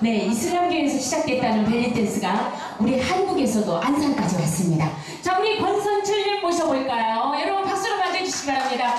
네, 이슬람교에서 시작됐다는 벨리댄스가 우리 한국에서도 안산까지 왔습니다. 자, 우리 권선철님 모셔볼까요? 여러분 박수로 맞아주시기 바랍니다.